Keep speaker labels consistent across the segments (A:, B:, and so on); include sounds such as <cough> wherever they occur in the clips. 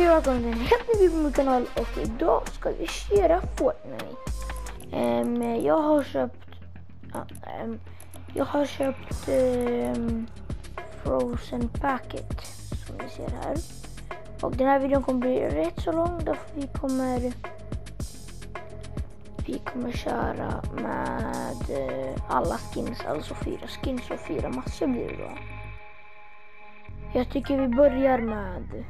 A: Hej och välkommen till en helt ny video på min kanal och idag ska vi köra Fortnite. Um, jag har köpt, uh, um, jag har köpt um, Frozen Packet som ni ser här. Och den här videon kommer bli rätt så lång därför vi kommer vi kommer köra med uh, alla skins, alltså fyra skins och fyra massor blir det då. Jag tycker vi börjar med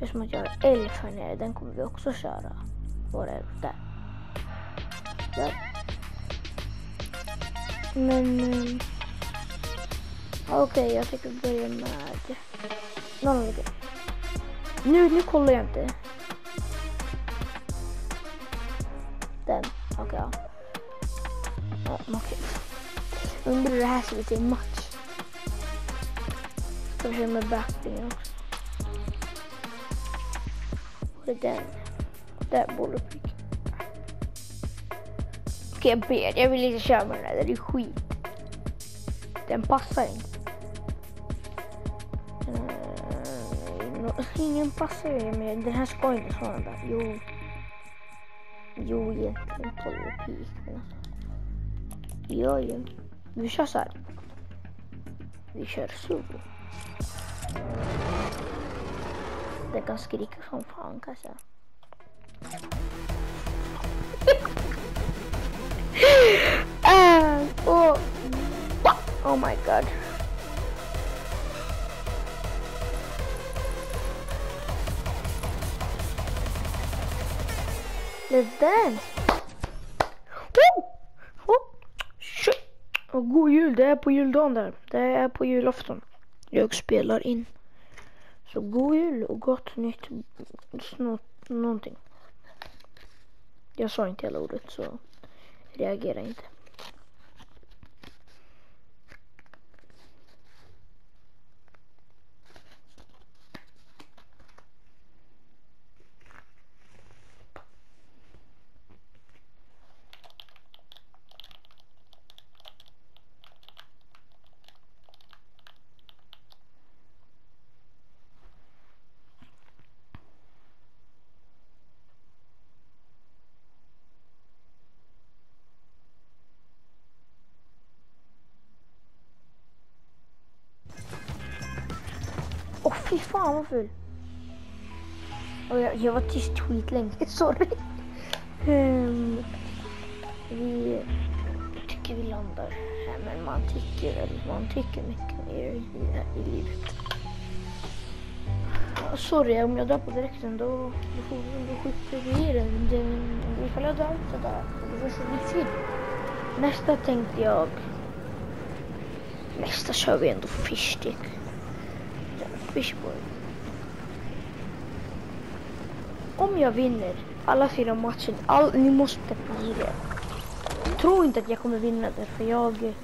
A: Eftersom att jag har älg här nere, den kommer vi också köra. Var älg där? Ja. Men... Um, Okej, okay, jag tycker vi börjar med... Någon no, Nu, nu kollar jag inte. Den, okej. Okay, ja. ja. Okay. Undrar hur det här ser ut i en match. Ska vi köra med backspringen också. Det den. Där borde pricka. Okej jag ber, jag vill inte köra med den där, det är skit. Den passar inte. Uh, ingen passar ju med den här ska inte ha den där. Jo. Jo egentligen 12 pik men alltså. Ja, ja. Vi kör så här. Vi kör så. Den kan skrika som fan kanske. <laughs> uh, oh, oh my god. Let's dance. Oh, oh, shit. Och god jul, det är på juldagen där. Det är på julafton. Jag spelar in. Så god jul och gott nytt snart någonting. Jag sa inte hela ordet så reagera inte. Åh oh, fy fan vad ful. Och jag, jag var tyst skitlänge, <laughs> sorry. Um, vi tycker vi landar här men man tycker väl, man tycker mycket mer i, i, livet. sorry om jag dör på direkten då, då, då skiter vi i det. det. Ifall jag dör så dör jag. Det så så Nästa tänkte jag. Nästa kör vi ändå fishstick. Fishboy. Om jag vinner alla fyra matcher, all, ni måste bli det. Tro inte att jag kommer vinna det för jag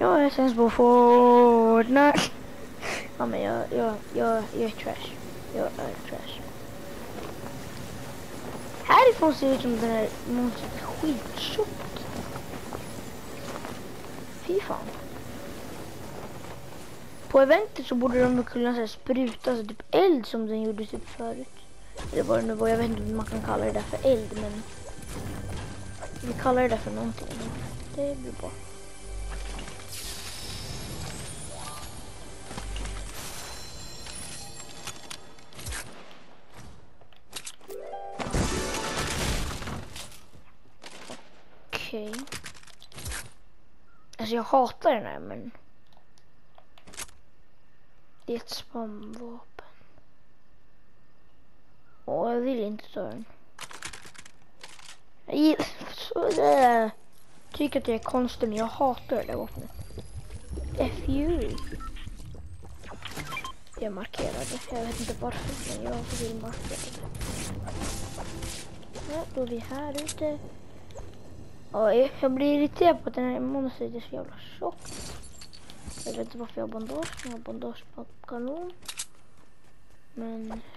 A: jag är sämst på Fortnite. ja men jag, jag, jag, jag är trash. Jag är trash. Härifrån ser det ut som den här monstret skittjockt. Fy fan. På eventet så borde de kunna så här, spruta så typ eld som den gjorde typ förut. Eller vad det nu var, jag vet inte om man kan kalla det där för eld men vi kallar det där för någonting. Det blir bra. Okej. Okay. Alltså jag hatar den här men det är ett spamvapen. Åh, jag vill inte ta den. Jag. Tycker att det är konstigt, men jag hatar det där vapnet. FU. Jag markerade. Jag vet inte varför, men jag vill markera det. Ja, då är vi här ute. Oj, jag blir irriterad på att den här monstret är så jävla tjockt. På kanon.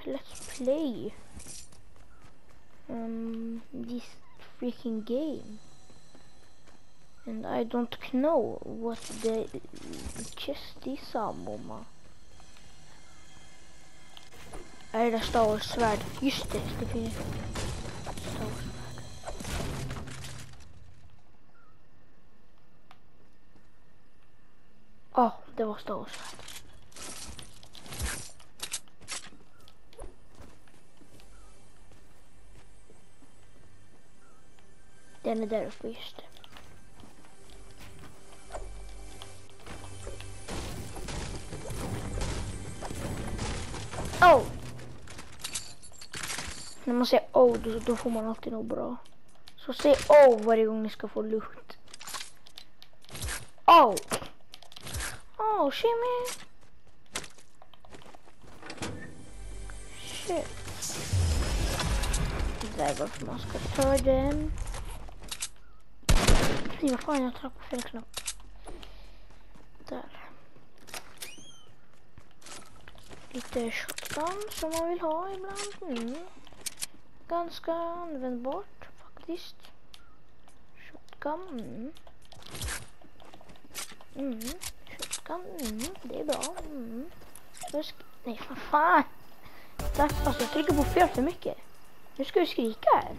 A: Let's play. Um, this freaking game. And I don't know what the chest is, Moma. Är det Star Wars svärd? Just det, det finns det var Star Wars. Den är där uppe, just det. Oh! När man säger oh, då, då får man alltid något bra. Så säg oh varje gång ni ska få luft. Oh! Oh, shimmy! Shit. Där går varför man ska ta den. Nej, vad fan, jag tryckte på fel knapp. Där. Lite shotgun som man vill ha ibland. Mm. Ganska användbart faktiskt. Shotgun. Mm. Mm flaskan. Mm. Det är bra. Mm. Nej, vad fan. Alltså, jag trycker på fel för mycket. Nu ska du skrika här.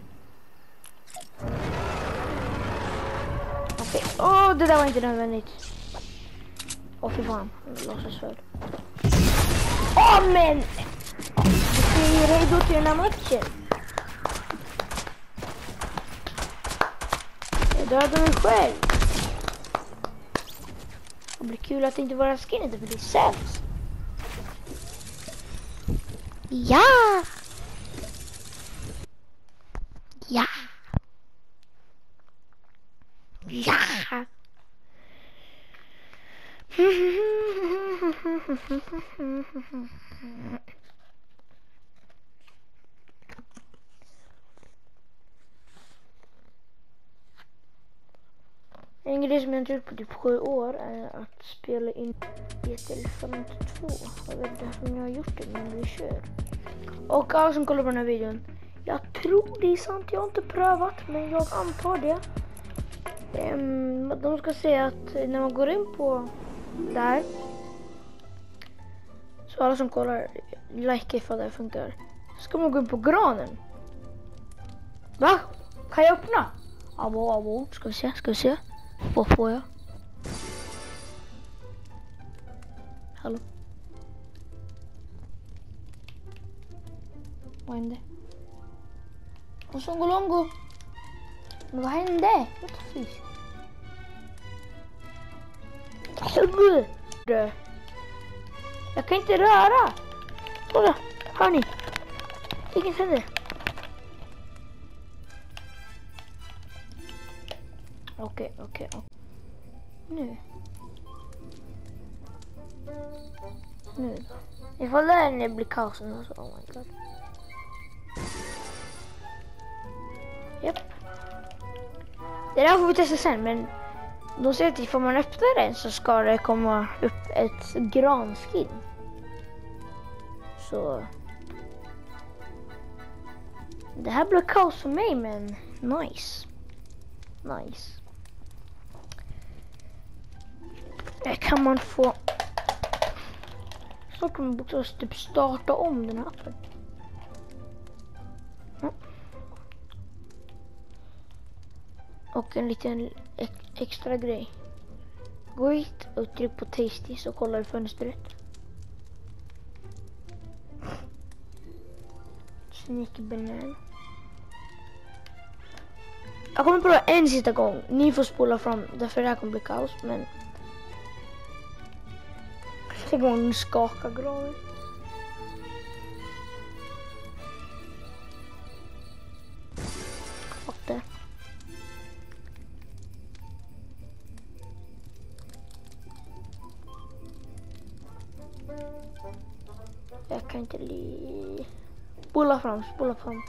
A: Okej. Okay. Åh, oh, det där var inte nödvändigt. Åh, oh, fy fan. Låtsasvärd. Åh, oh, men! Du säger hej då till den här matchen. Jag dödade mig själv. Det blir kul att inte vara skinny, det blir sämst. Ja! Ja! Ja! <laughs> En grej som jag inte gjort på typ sju år är att spela in ett Elefant 2. Jag vet inte om jag har gjort det, men vi kör. Och alla som kollar på den här videon. Jag tror det är sant, jag har inte prövat, men jag antar det. Um, de ska säga att när man går in på där. Så alla som kollar, like ifall det funkar. Så ska man gå in på granen. Va? Kan jag öppna? Abo, abo. Ska vi se, ska vi se. Vad får jag? Hallå? Vad hände? Och Songolongo! Men vad hände? What the fish? Jag kan inte röra! Kolla, hör ni? Inget händer. Okej, okay, okej. Okay. Nu. Nu. Ifall det här blir kaos nu så, oh my god. Japp. Det där får vi testa sen men de säger att ifall man öppnar den så ska det komma upp ett granskin. Så. Det här blir kaos för mig men nice. Nice. Eh, kan man få... Snart kommer jag typ starta om den här appen. Och en liten extra grej. Gå hit och tryck på tasty så kollar du fönstret. Sneaky banan. Jag kommer prova en sista gång. Ni får spola fram därför det här kommer bli kaos. Men Tänk om hon skakar graven. Fuck. Jag kan inte li... Spola fram, spola fram.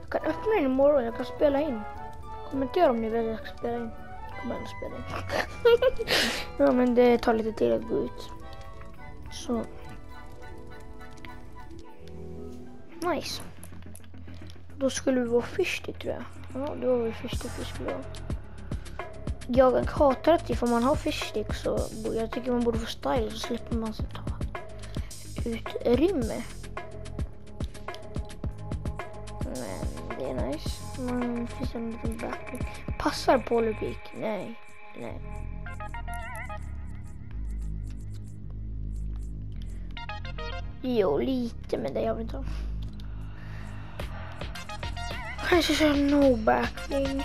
A: Jag kan öppna den imorgon, jag kan spela in. Kommentera om ni vill att jag ska spela in man spela <laughs> Ja men det tar lite tid att gå ut. Så. Nice. Då skulle vi vara 50 tror jag. Ja, då var vi 50 vi skulle vara. jag hatar att ifall man har fishstick så jag tycker man borde få style så slipper man sig ta utrymme. Men det är nice. Man finns en liten backpack. Passar Polarpeak? Nej. Nej. Jo, lite men det jag vill inte ha. Kanske köra no backling.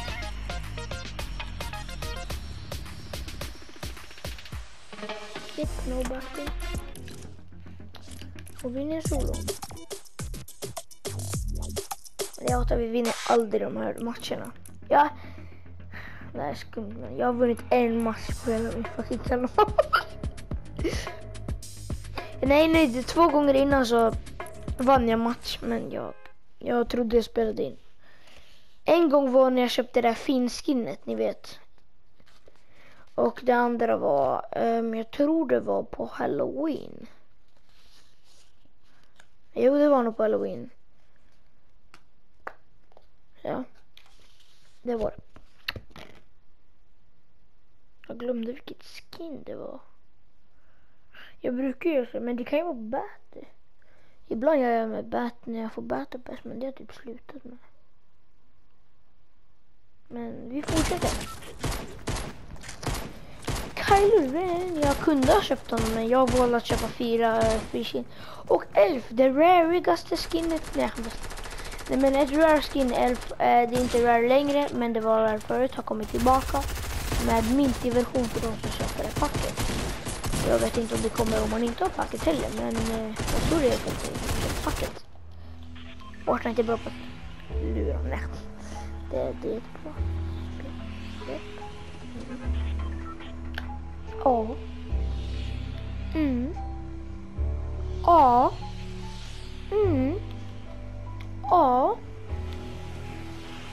A: Skip no backling. Och vinner solo. Jag hatar vi vinner aldrig de här matcherna. Ja. Nej, skumt jag har vunnit en match på hela min fucking kanal. nej nej, det två gånger innan så vann jag match men jag, jag trodde jag spelade in. En gång var när jag köpte det där finskinnet, ni vet. Och det andra var, um, jag tror det var på halloween. Jo, det var nog på halloween. Ja, det var det. Jag glömde vilket skin det var. Jag brukar göra så, men det kan ju vara bat. Ibland gör jag med bat när jag får battle pass, men det har jag typ slutat med. Men vi fortsätter. Kylo Ren, jag kunde ha köpt honom men jag valde att köpa fyra eh, uh, free Och Elf, det rarigaste skinnet. Nej, Nej men ett rare skin Elf, uh, det är inte rare längre men det var rare förut, har kommit tillbaka. Med mintig version för de som köper det packet. Jag vet inte om det kommer om man inte har packet heller men eh, jag tror det är för att packet. Vart är inte bra på att lura, mig. Det, det är ett bra spel. Ja. Mm. Ja. Mm. Ja.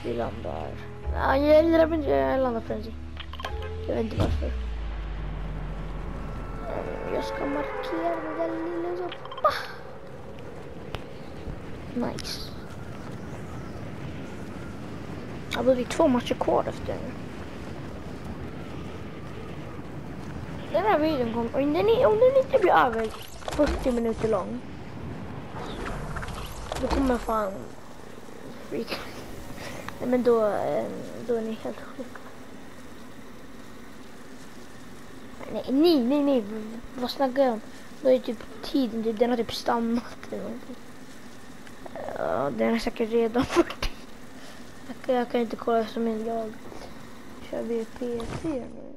A: Vi landar. Nej, jag, landar jag landar frenzy. Jag vet inte varför. Jag ska markera den lilla så. Nice. Ja, då är det två matcher kvar efter nu. Den här videon kommer, om den, om den inte blir över 40 minuter lång. Då kommer jag fan freak. Nej men då, eh, då är ni helt sjuka. Nej, nej, nej, nej. Vad snackar jag om? Då är typ tiden, den har typ stannat eller någonting. Ja, den är säkert redan <laughs> 40. Jag kan, jag kan inte kolla som en jag kör vi PC nu.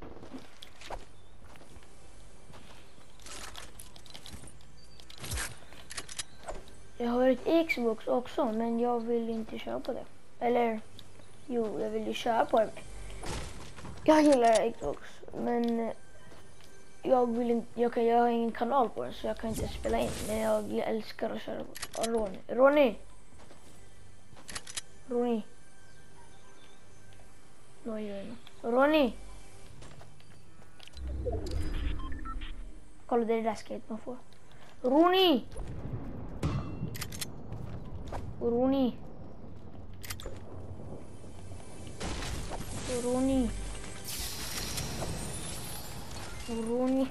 A: Jag har ett Xbox också men jag vill inte köra på det. Eller jo, jag vill ju köra på det. Jag gillar Xbox men eh, jag vill inte, jag, kan, jag har ingen kanal på den så jag kan inte spela in. Men jag älskar att köra Ronny. Ronny! Ronny. Ronny! Kolla det är det där skate man får. Ronny! Ronny! Ronny! Ronny!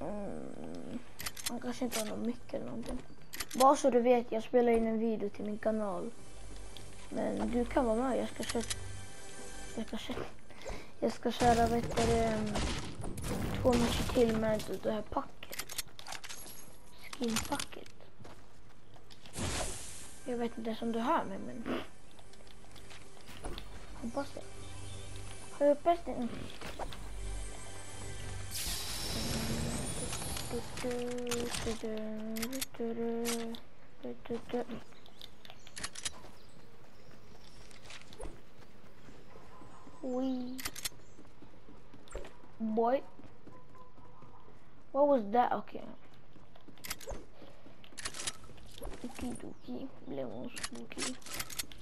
A: Eh, mm. Han kanske inte har någon mycket eller någonting. Bara så du vet, jag spelar in en video till min kanal. Men du kan vara med, jag ska köra... Jag ska köra... Jag ska köra, vet du, två matcher till med det här packet. Skinpacket. Jag vet inte ens om du hör mig, men... Hoppas det. Har du uppe den? We boy. What was that? Okay. Okidoki. Blev hon spooky.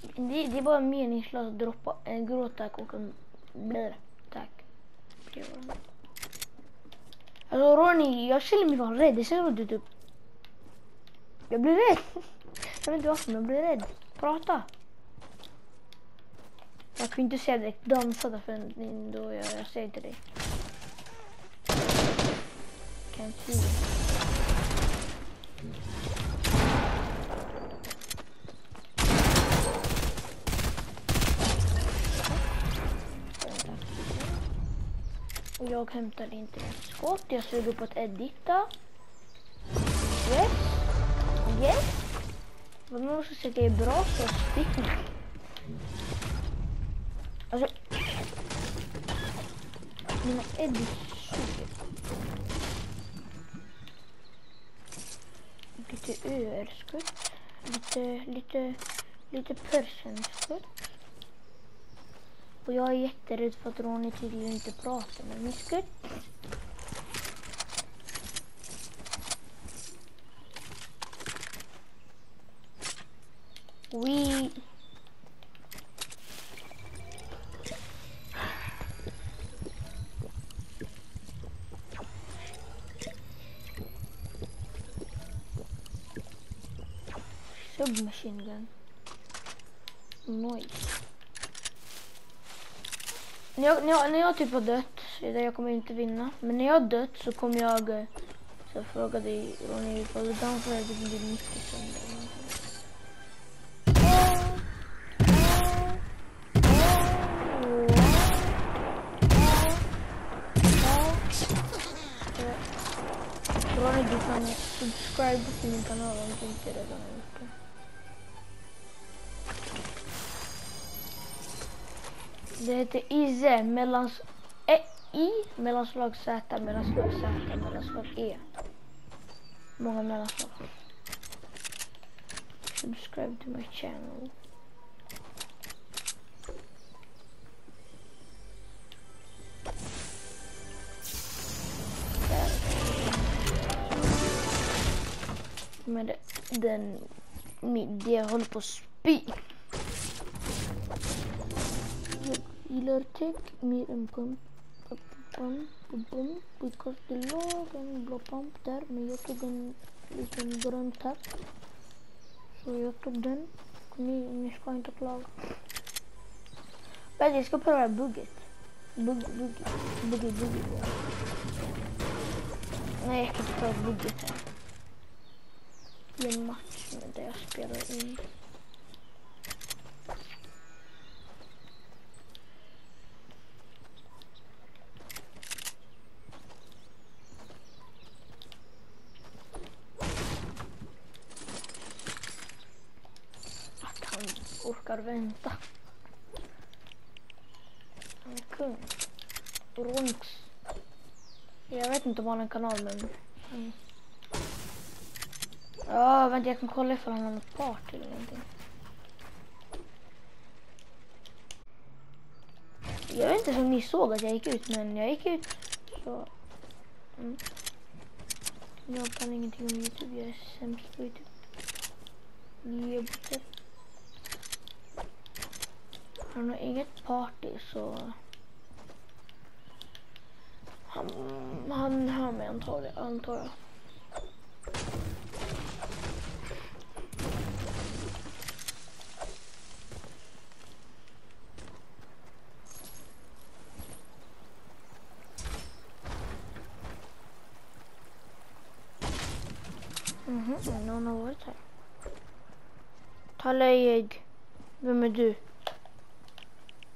A: Det, det är bara meningslöst att droppa eh, en gråtack och en. Tack. Alltså Ronny, jag känner mig fan rädd. Det ser ut typ. Jag blir rädd. Jag vet inte varför, men jag blir rädd. Prata. Jag kan inte säga direkt dansa därför då jag, jag säger till dig. Can't see. Och jag hämtar inte ett skott. Jag suger på att edita. Yes. Yes. Vad man måste säga är bra så stick. Alltså. Mina edits suger. Lite örskutt. Lite, lite, lite persianskutt. Och jag är jätterädd för att Ronny tydligen inte pratar med Misker. We... Submachine gun. När jag, när jag, när jag typ har dött, jag kommer inte vinna. Men när jag har dött så kommer jag eh, så jag fråga dig ni ifall det down för det blir mycket sönder. Ronny, du kan subscribe till min kanal om du inte redan har gjort det. Heter IZE mellans e, I mellanslag Z mellanslag Z mellanslag E. Många mellanslag. Subscribe to my channel. Men den, det håller på att spy. healer take me and boom boom pump, because the log and blow pump there my youtube and is in ground tap so youtube then me مش going to cloud بعد इसको पर बुगेट बुग बुग बुग बुग Nej, jag kan inte ta bugget här. Jag match med det jag spelar in. Orkar vänta. Han är kung. Ronks. Jag vet inte om han har en kanal men... Mm. Ja, vänta jag kan kolla ifall han har något party eller någonting. Jag vet inte om ni såg att jag gick ut men jag gick ut. Så... Mm. Jag kan ingenting om Youtube, jag är sämst på Youtube. Jebbe. Han har inget party så... Han, han hör mig antagligen, antar jag. Mhm, mm någon har varit här. Talejeg, vem är du?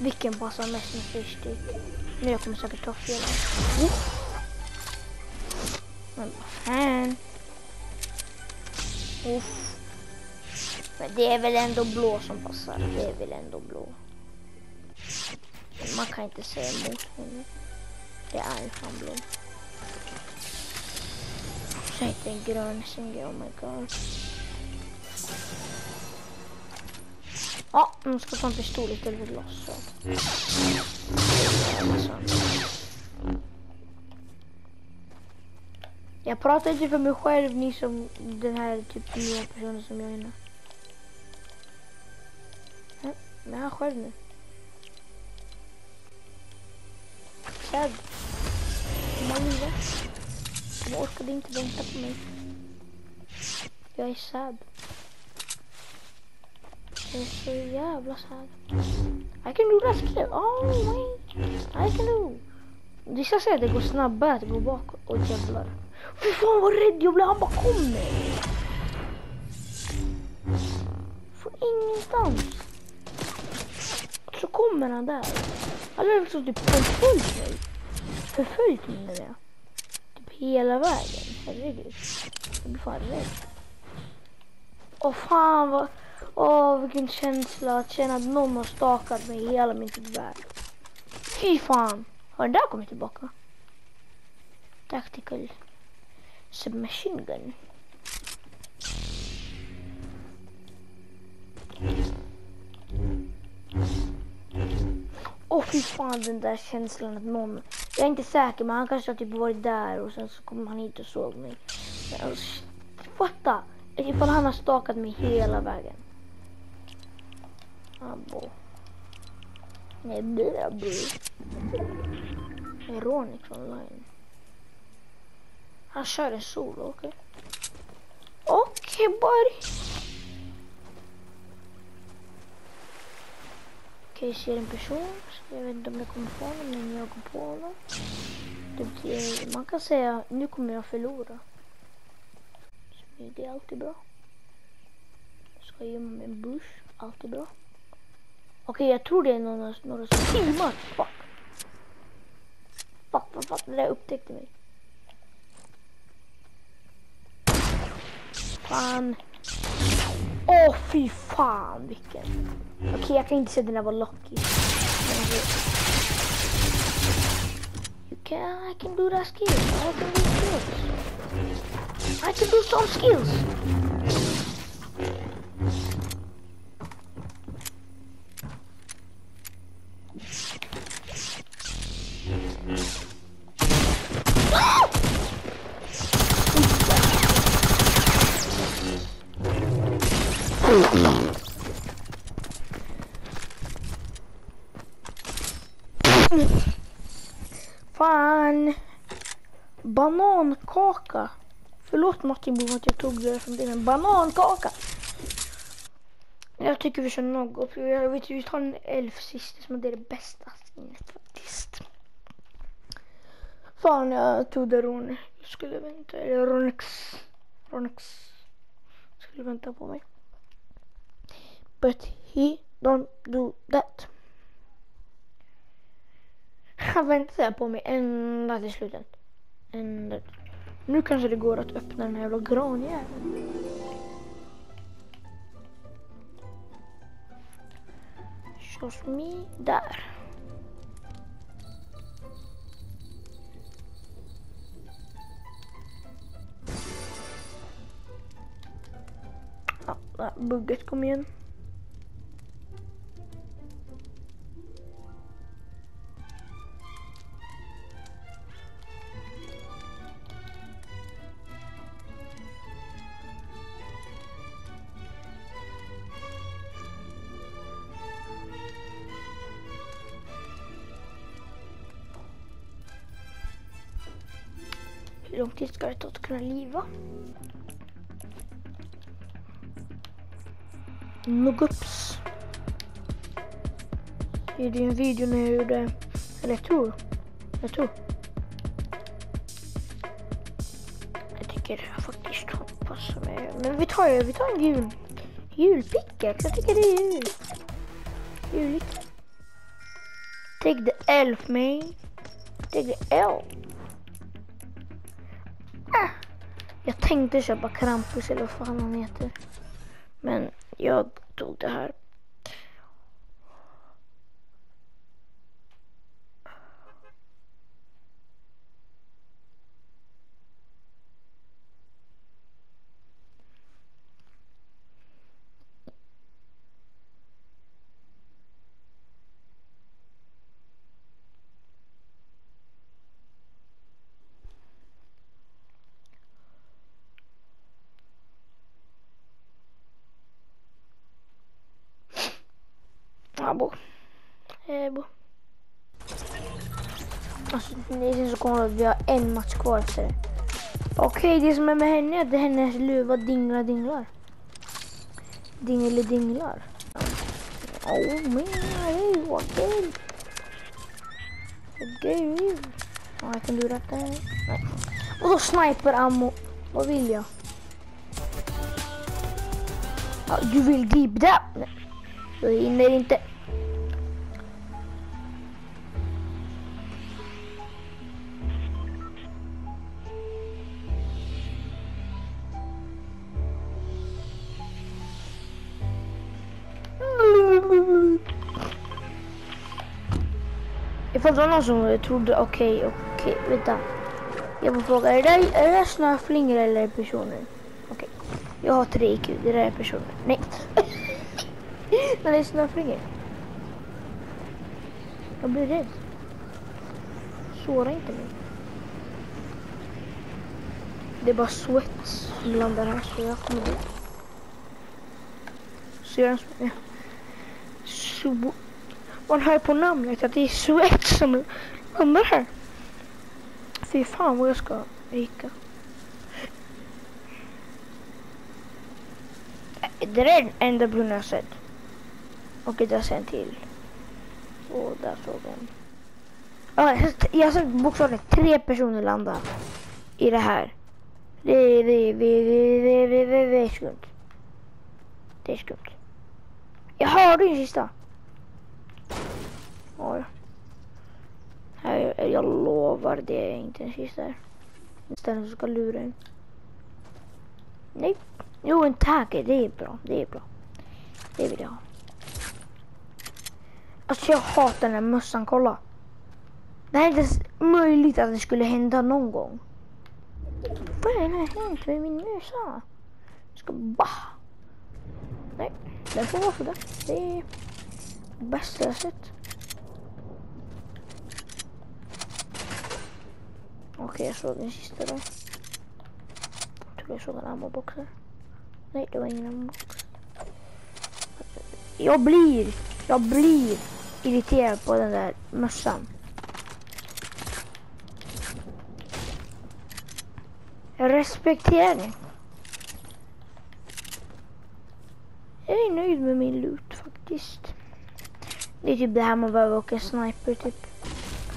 A: Vilken passar mest med fyrstick? Nu jag kommer säkert ta fel. Oh. Men vad fan. Uff. Men det är väl ändå blå som passar. Det är väl ändå blå. Man kan inte säga emot henne. Det är fan blå. Säg inte en grön singel, oh my god. Ja, nu ska ta en pistol istället för loss. Jag pratar inte för mig själv, ni som den här typ nya personen som jag är nu. Men jag är själv nu. Sad. Maria. De orkade inte vänta på mig. Jag är sad. Jag är så jävla sad. I can do that kill. Oh wait. I can do. Vissa säger att det går snabbare att gå bakåt. Oj jävlar. Fy fan vad rädd jag blev. Han bara kommer. Från ingenstans. Så kommer han där. Han har liksom typ förföljt mig. Förföljt mig menar jag. Typ hela vägen. Herregud. Jag blir fan rädd. Åh fan vad... Åh vilken känsla att känna att någon har stakat mig hela min värld. Fy fan. Har den där kommit tillbaka? Tactical submachine gun. Åh oh, fy fan den där känslan att någon, jag är inte säker men han kanske har typ varit där och sen så kom han hit och såg mig. Alltså, fatta! Ifall han har stakat mig hela vägen. Abo. Nej, blir blir. Veronica online. Han kör en solo, okej. Okay. Okej, okay, buddy. Okej, okay, ser en person. Jag vet inte om jag kommer på honom, men jag går på honom. Det, man kan säga, nu kommer jag förlora. Det är alltid bra. Ska gömma mig en bush, alltid bra. Okej, jag tror det är några, några som filmar. Fuck. Fuck, fuck, fuck. Det där upptäckte mig. Fan. Åh, oh, fy fan vilken. Okej, okay, jag kan inte säga att den där var lucky. You can, I can do that skill. I can do skills. I can do some skills. Fan. Banankaka. Förlåt Martin Bo att jag tog det från dig, banankaka. Jag tycker vi kör något. Jag vet, vi tar en elf sist, som det är det bästa skinnet faktiskt. Fan, jag tog det Ron. Jag skulle vänta. Eller Ronix. Ronix. Skulle vänta på mig. But he don't do that. Han väntade på mig ända till slutet. Ända. Nu kanske det går att öppna den här jävla granjäveln. Shows me där. Ja, bugget kom igen. Det ska det ta att kunna liva? Nugups. Det är en video när jag gjorde, eller jag tror, jag tror. Jag tycker jag faktiskt hoppas som med. Men vi tar, vi tar en jul, julpicka. Jag tycker det är jul. Juligt. Take the elf man. Take the elf. Jag tänkte köpa Krampus eller vad fan han heter. Men jag tog det här. Abo. Ebo. Alltså, och vi har en match kvar efter det. Okej, okay, det som är med henne är att hennes luva dinglar dinglar. Dingelidinglar. Oh man, hey, what good? Gud. Ja, jag kan lura det. Nej. Och då sniper ammo. Vad vill jag? Ja, du vill deep där? Du hinner inte. Någon som trodde, okej, okay, okej, okay, vänta. Jag får fråga, är det, är det snöflingor eller personer? Okej, okay. jag har tre IQ, det där är personer. Nej. <laughs> Men det är snöflingor. Jag blir rädd. Såra inte mig. Det är bara svett som landar här så jag kommer dit. Ser den? Ja. Man hör på namnet att det är Sweat som landar här. Fy fan vad jag ska ryka. Det är den enda brunnen jag sett. Och det där en till. Och där såg den. Jag har sett bokstavligen tre personer landa i det här. Det, det, det, det, det, det är skumt. Det är skumt. Jag hörde ju sista. Oj. Jag, jag lovar, det är inte en kista här. Den som ska lura en. Nej. Jo, en tagge, Det är bra. Det är bra. Det vill jag ha. Alltså jag hatar den här mössan. Kolla. Det här är inte möjligt att det skulle hända någon gång. Vad är det här hänt med min mössa? Jag ska bara... Nej, den får vara sådär. Det är bästa jag sett. Okej, okay, jag såg den sista då. Jag tror jag såg en ammobox här. Nej, det var ingen ammobox. Jag blir, jag blir irriterad på den där mössan. Jag respekterar det. Jag är nöjd med min loot faktiskt. Det är typ det här man behöver åka sniper typ.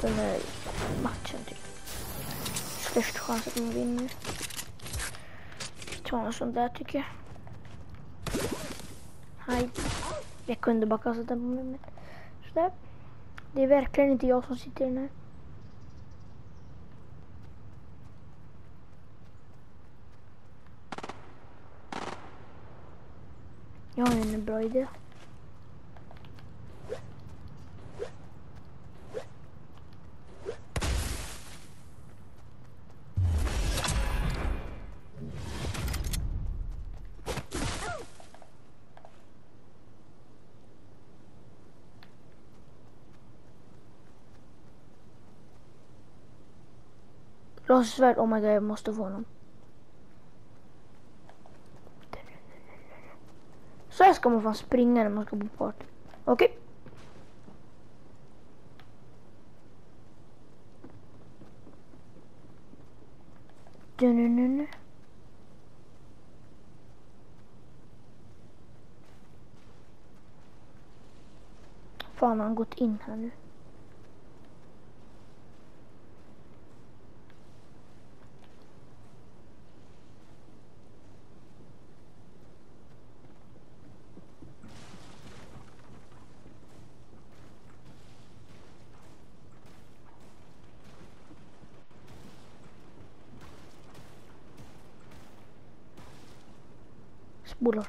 A: Den här matchen typ störst chans att man vinner. Ta en sån där tycker jag. Hej. Jag kunde bara kasta den på mig. Men sådär. Det är verkligen inte jag som sitter i den här. Jag har en bra idé. Lasersvärd, oh my god jag måste få honom. Så här ska man fan springa när man ska på party. Okej. Okay. Du, nu, nu, nu. Fan, har han gått in här nu? Spola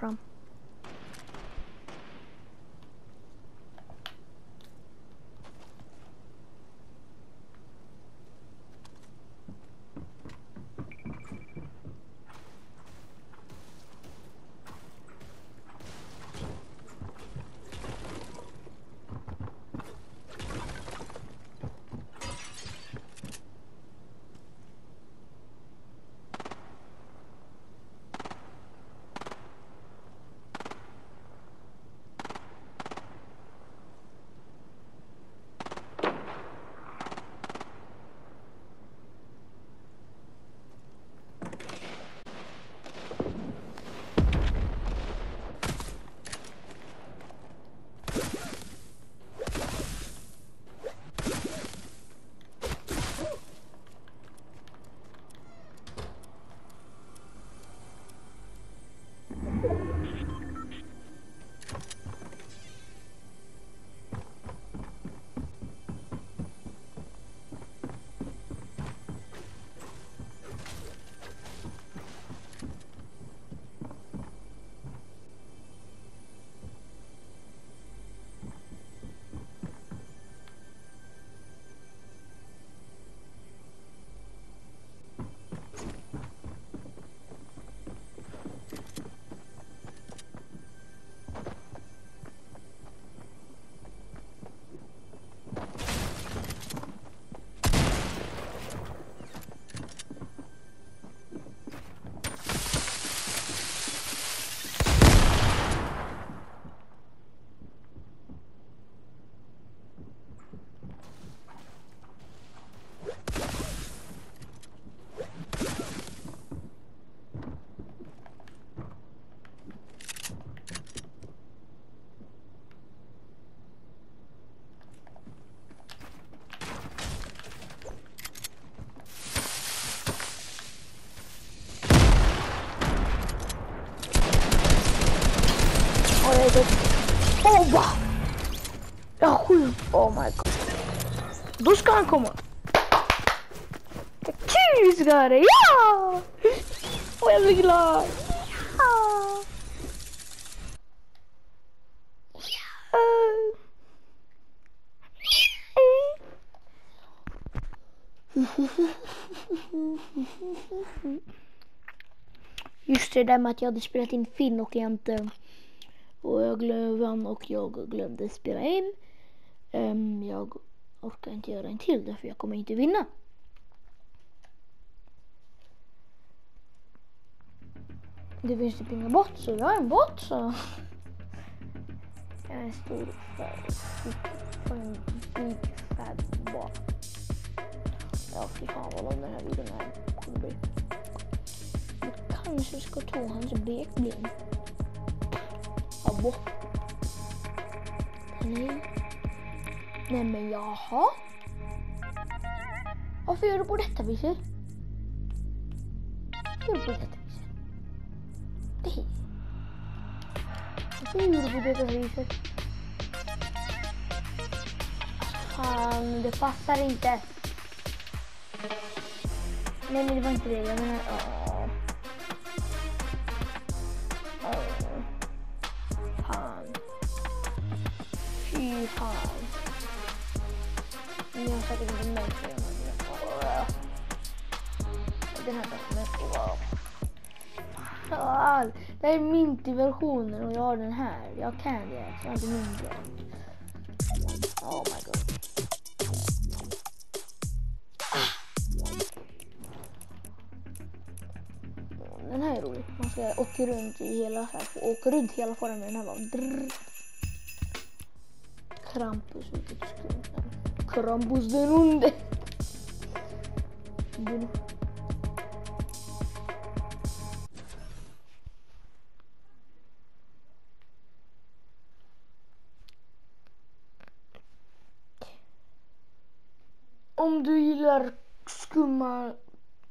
A: först det där med att jag hade spelat in film och jag inte och jag glömde och jag glömde spela in. Um, jag orkar inte göra en till därför jag kommer inte vinna. Det finns typ inga bot så jag är en bot så. Jag är en stor för en big fat bot. Ja fy fan vad lång den här videon är. Kommer bli. Kanske ska ta hans bekben. Abo. Nej. Nej men jaha. Varför gör du på detta viset? Varför gör du på detta viset? Det. Varför gör du på detta viset? Fan, det passar inte. Nej men det var inte det. Jag menar. Åh. Fy fan. Ni har säkert inte märkt det. men- Den här personen. Wow. Fan. Det här är Minty-versionen och jag har den här. Jag kan det. Så jag har inte mindre. Oh my god. Den här är rolig. Man ska åka runt i hela, här, åka runt hela formen den här bara. Krampus, vilket skumt namn. Krampus den onde. Den- Om du gillar skumma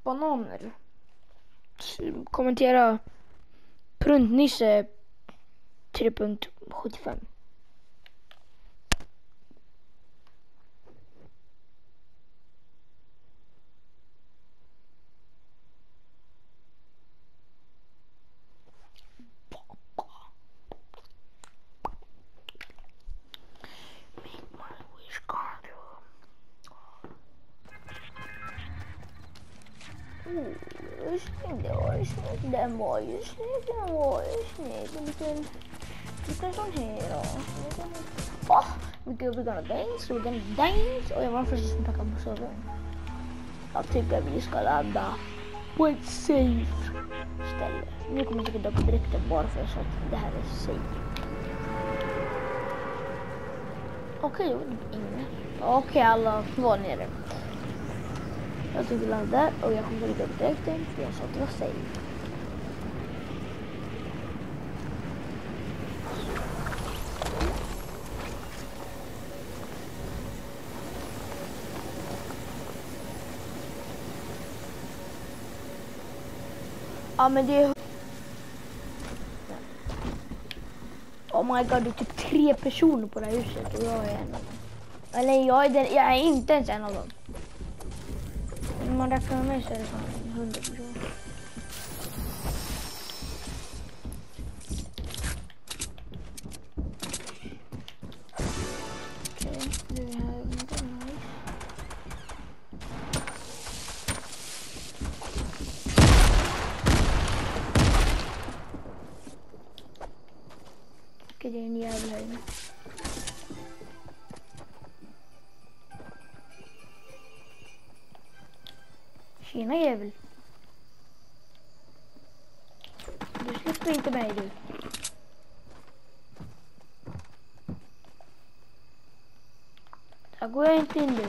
A: bananer kommentera Pruntnisse 3.75. Make my wish come true. Mm, det var snygg, det var ju snygg. Den var ju snygg, den var ju then En liten, liten sån här då. Liten- Åh, mycket we're gonna dance, we're gonna dance. Och jag var den första som packade på servern. Typ, jag tycker vi ska ladda på ett safe ställe. Nu kommer jag säkert upp dräkten bara för att det här är safe. Okej, jag var typ inga. Okej, alla var nere. Jag tog ladda där och jag kommer att på direkten för jag sa att det var safe. Ja men det är... Oh my god, det är typ tre personer på det här huset och jag är en av dem. Eller jag är, den, jag är inte ens en av dem. Om man räknar med mig så är det fan hundra Släpp inte mig du. Där går jag inte in du.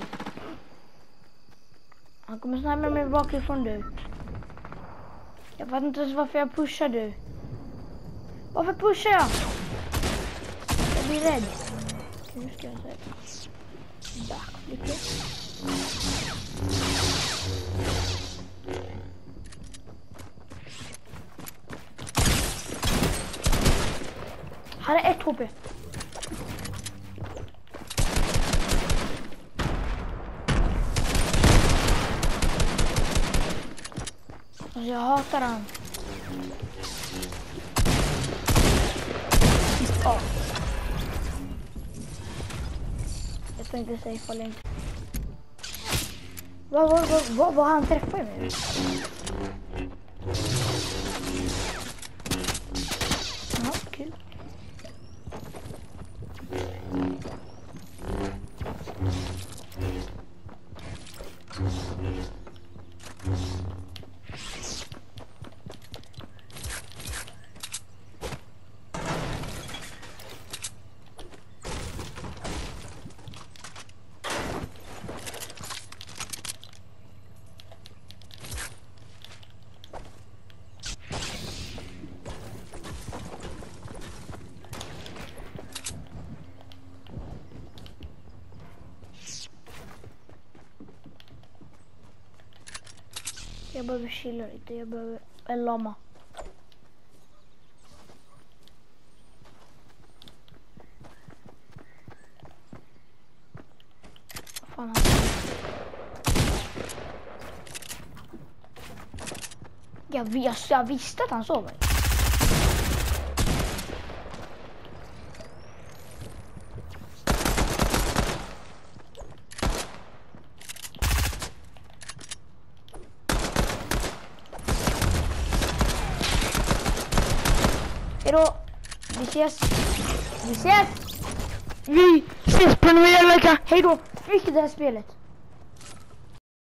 A: Han kommer snabba mig bakifrån du. Jag fattar inte ens varför jag pushar du. Varför pushar jag? Jag blir rädd. Okej, nu ska jag säga. Backflipper. jobbigt. Jag hatar han. Ja. Jag tänkte säga länge. Vad var vad, vad, vad han träffade mig? Jag behöver chilla lite. Jag behöver en lama. Fan han? Jag, jag, jag visste att han såg mig. Hejdå! Vi ses! Vi ses! Vi ses på en ny vecka! Hejdå! Vilket är det här spelet?